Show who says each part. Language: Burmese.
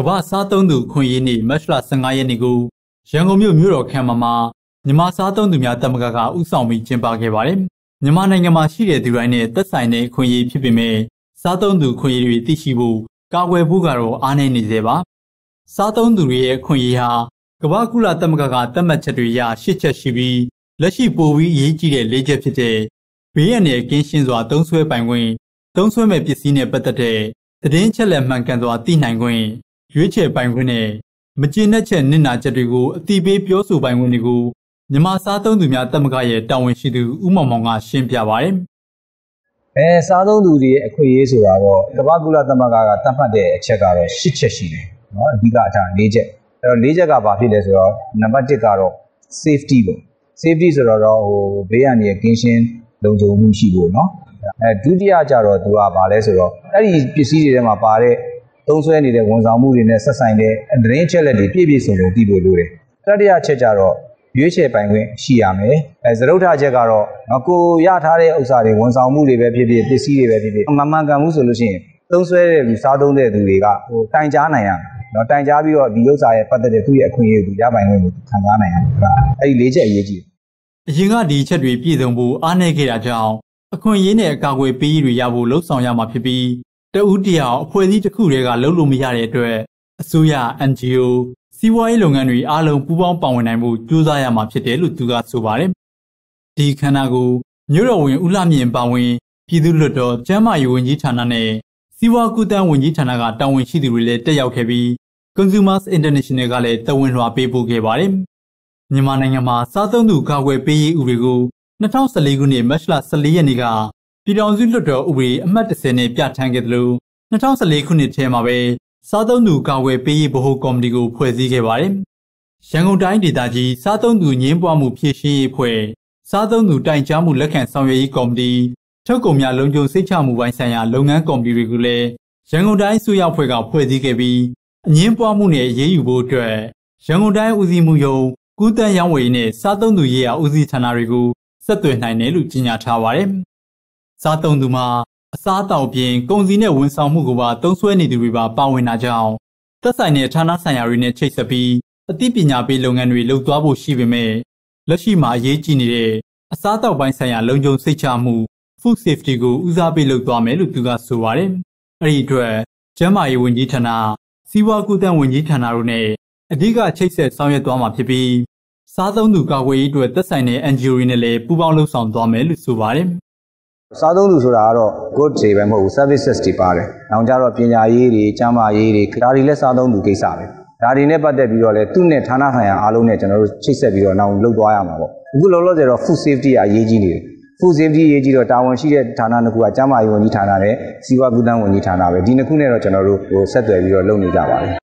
Speaker 1: ကမ္ဘာစားသုံးသူခွင့်ရေးနေ့မတ်လ15ရက်နေ့ကိုရန်ကုန်မြို့မြို့တော်ခမ်းမမှာမြန်မာစားသုံးသူများတမကကဥဆောင်ပြီးကျင်းပခဲ့ပါတယ်။မြန်မာနိုင်ငံမှာရှိတဲ့သူတိုင်းနဲ့သက်ဆိုင်တဲ့ခွင့်ရေးဖြစ်ပေမဲ့စားသုံးသူခွင့်ရေးတွေသိရှိဖို့ကာကွယ်ဖို့ကတော့အားနည်းနေသေးပါ။စားသုံးသူတွေရဲ့ခွင့်ရေးဟာကမ္ဘာကုလသမဂ္ဂကသတ်မှတ်ချက်တွေရရှစ်ချက်ရှိပြီးလက်ရှိပိုပြီးအရေးကြီးတဲ့လေးချက်ဖြစ်တဲ့ဘေးရန်ရဲ့ကင်းရှင်းစွာသုံးဆွဲပိုင်ခွင့်သုံးဆွဲမဲ့ပစ္စည်းနဲ့ပတ်သက်တဲ့သတင်းချက်လက်မှန်ကန်စွာသိနိုင်ခွင့် ရွေးချယ်ပိုင်ခွင့်နဲ့မကျေနပ်ချက်နစ်နာချက်တွေကိုအတိပေးပြောဆိုပိုင်ခွင့်တွေကိုမြန်မာစားသုံးသူများတမကရဲ့တာဝန်ရှိသူဦးမောင်မောင်ကရှင်းပြပါတယ်။
Speaker 2: အဲစားသုံးသူတွေရဲ့အခွင့်အရေးဆိုတာတော့ကမ္ဘာကုလသမဂ္ဂကသတ်မှတ်တဲ့အချက်ကတော့၈ချက်ရှိတယ်နော်အဓိကအထား၄ချက်။အဲ့တော့၄ချက်ကဘာဖြစ်လဲဆိုတော့နံပါတ်1ကတော့ safety ပေါ့ safety ဆိုတော့ဟိုဘေးရန်ရဲ့ကင်းရှင်းလုံခြုံမှုရှိဖို့နော်အဲဒုတိယကြတော့သူကဘာလဲဆိုတော့အဲ့ဒီပစ္စည်းတွေထဲမှာပါတဲ့ သုံးဆွဲနေတဲ့ဝန်ဆောင်မှုတွေနဲ့ဆက်ဆိုင်တဲ့သတင်းချက်လက်တွေပြည့်ပြည့်စုံစုံသိဖို့လိုတယ်။တတိယချက်ကြတော့ရွေးချယ်ပိုင်ခွင့်ရှိရမယ်။အဲသရုပ်ထချက်ကတော့ကိုရထားတဲ့ဥစ္စာတွေဝန်ဆောင်မှုတွေပဲဖြစ်ဖြစ်ပစ္စည်းတွေပဲဖြစ်ဖြစ်မမှန်ကန်မှုဆိုလို့ရှိရင်သုံးဆွဲတဲ့လူစားသုံးတဲ့သူတွေကဟိုတိုင်ကြားနိုင်ရမယ်။နော်တိုင်ကြားပြီးတော့ဒီဥစ္စာရဲ့ပတ်သက်တဲ့သူ့ရဲ့အခွင့်အရေးကိုရပိုင်ခွင့်ကိုခံစားနိုင်ရမယ်။အဲ့ဒီလေးချက်အရေးကြီးတယ်။
Speaker 1: အရင်ကဒီချက်တွေပြည့်စုံဖို့အားနည်းခဲ့တာကြောင့်အခွင့်အရေးနဲ့အကာအကွယ်ပေးတွေရဖို့လှုံ့ဆော်ရမှာဖြစ်ပြီးတ ဦးတယောက်အဖွဲ့အစည်းတစ်ခုတည်းကလုပ်လို့မရတဲ့အတွက်အစိုးရ NGO စီးပွားရေးလုပ်ငန်းတွေအားလုံးပူးပေါင်းပါဝင်နိုင်မှုကြိုးစားရမှာဖြစ်တယ်လို့သူကဆိုပါတယ်။ဒီခန္ဓာကိုမြို့တော်ဝင်ဦးလှမြင့်ပါဝင်ပြည်သူ့လွှတ်တော်ကျန်းမာရေးဝန်ကြီးဌာနနဲ့စီးပွားကူးတန်းဝန်ကြီးဌာနကတာဝန်ရှိသူတွေလည်းတက်ရောက်ခဲ့ပြီး Consumers International ကလည်းတဝန်လွှာပေးပို့ခဲ့ပါတယ်။မြန်မာနိုင်ငံမှာစားသုံးသူကာကွယ်ပေးရေးဥပဒေကို2014ခုနှစ်မတ်လ14ရက်နေ့က ပြည်ထောင်စုလွှတ်တော်ဥပဒေအမှတ်30နဲ့ပြဋ္ဌာန်းခဲ့တယ်လို့2014ခုနှစ်ထဲမှာပဲစားသုံးသူကာကွယ်ပေးရေးဗဟိုကော်မတီကိုဖွဲ့စည်းခဲ့ပါတယ်။ရန်ကုန်တိုင်းဒေသကြီးစားသုံးသူငင်းပွားမှုဖြည့်ရှင်းရေးဖွဲ့စားသုံးသူတိုင်ကြားမှုလက်ခံဆောင်ရွက်ရေးကော်မတီထုတ်ကုန်များလုံခြုံစိတ်ချမှုပိုင်းဆိုင်ရာလုပ်ငန်းကော်မတီတွေကိုလည်းရန်ကုန်တိုင်းစုရဖွဲ့ကဖွဲ့စည်းခဲ့ပြီးအငင်းပွားမှုနဲ့ရေးယူဖို့အတွက်ရန်ကုန်တိုင်းဦးစီးမှုယုံကုသန်းရောင်းဝယ်နဲ့စားသုံးသူရေးရာဦးစီးဌာနတွေကိုဆက်သွယ်နိုင်တယ်လို့ကြေညာထားပါတယ်။ စားသုံးသူမှာအစားအသောက်ပြင်ကုန်စည်နဲ့ဝန်ဆောင်မှုကိုပါသုံးစွဲနေသူတွေပါပါဝင်တာကြောင့်သက်ဆိုင်တဲ့ဌာနဆိုင်ရာတွေနဲ့ချိတ်ဆက်ပြီးအသိပညာပေးလုပ်ငန်းတွေလုပ်သွားဖို့ရှိပေမဲ့လက်ရှိမှာအရေးကြီးနေတဲ့အစားအသောက်ပိုင်းဆိုင်ရာလုံခြုံစိတ်ချမှု food safety ကိုဦးစားပေးလုပ်သွားမယ်လို့သူကဆိုပါတယ်။အဲဒီအတွက်ကျန်းမာရေးဝန်ကြီးဌာနစီးပွားကူးသန်းဝန်ကြီးဌာနတို့နဲ့အဓိကချိတ်ဆက်ဆောင်ရွက်သွားမှာဖြစ်ပြီးစားသုံးသူကာကွယ်ရေးအတွက်သက်ဆိုင်တဲ့ NGO တွေနဲ့လည်းပူးပေါင်းလှုပ်ဆောင်သွားမယ်လို့ဆိုပါတယ်။
Speaker 2: စားသုံးသူဆိုတာကတော့ good တွေပဲမဟုတ်ဘူး services တွေပါတယ်။နောက်ကြတော့ပညာရေးတွေ၊ကျန်းမာရေးတွေဒါတွေလည်းစားသုံးသူကိစ္စပဲ။ဒါတွေနဲ့ပတ်သက်ပြီးတော့လည်းသူ့နဲ့ဌာနဆိုင်ရာအားလုံးနဲ့ကျွန်တော်တို့ချိတ်ဆက်ပြီးတော့နောက်လုပ်သွားရမှာပေါ့။အခုလောလောဆယ်တော့ food safety ကအရေးကြီးနေတယ်။ food safety အရေးကြီးတော့တာဝန်ရှိတဲ့ဌာနတစ်ခုကကျန်းမာရေးဝန်ကြီးဌာနနဲ့စီးပွားကူးသန်းဝန်ကြီးဌာနပဲ။ဒီနှစ်ခုနဲ့တော့ကျွန်တော်တို့ဟိုဆက်သွယ်ပြီးတော့လုပ်နေကြပါတယ်